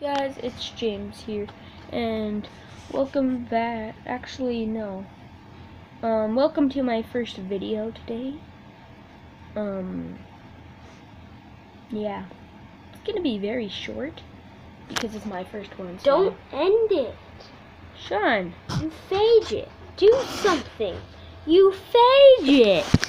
guys, it's James here, and welcome back. Actually, no. Um, welcome to my first video today. Um, yeah, it's gonna be very short because it's my first one. So. Don't end it. Sean. You fade it. Do something. You fade it.